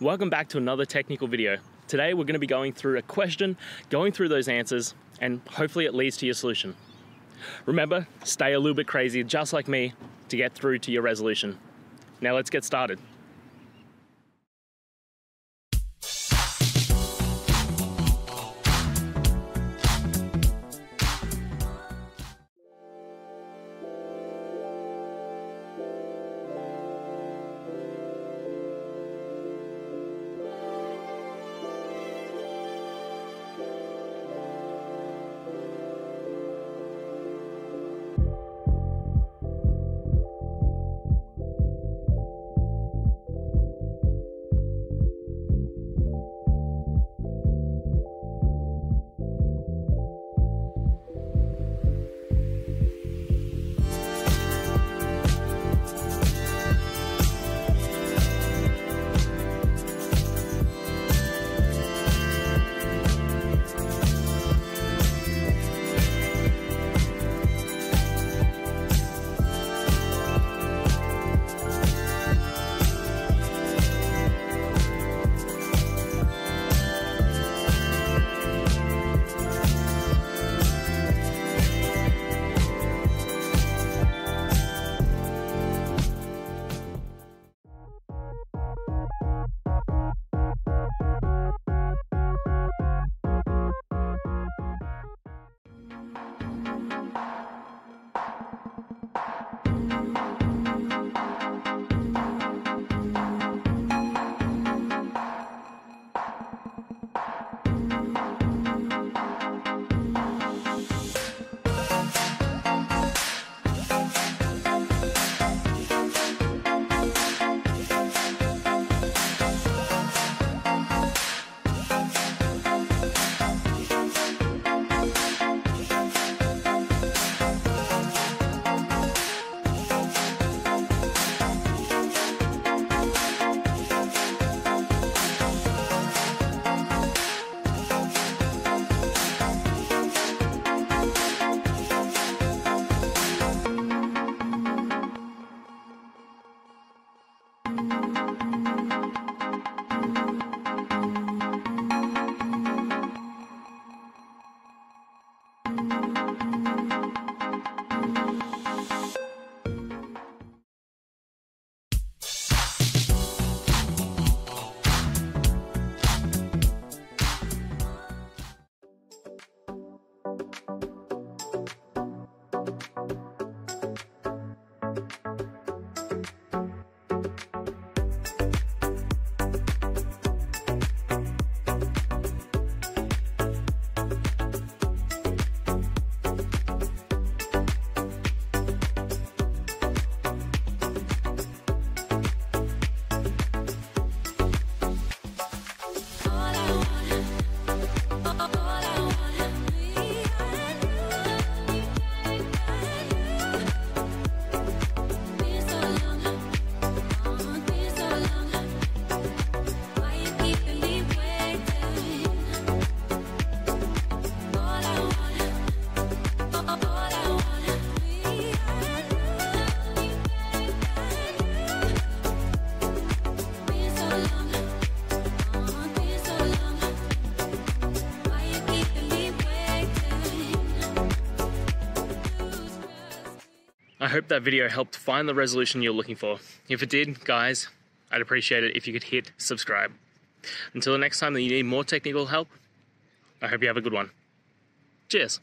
Welcome back to another technical video. Today we're going to be going through a question, going through those answers, and hopefully it leads to your solution. Remember, stay a little bit crazy, just like me, to get through to your resolution. Now let's get started. I hope that video helped find the resolution you're looking for. If it did, guys, I'd appreciate it if you could hit subscribe. Until the next time that you need more technical help, I hope you have a good one. Cheers.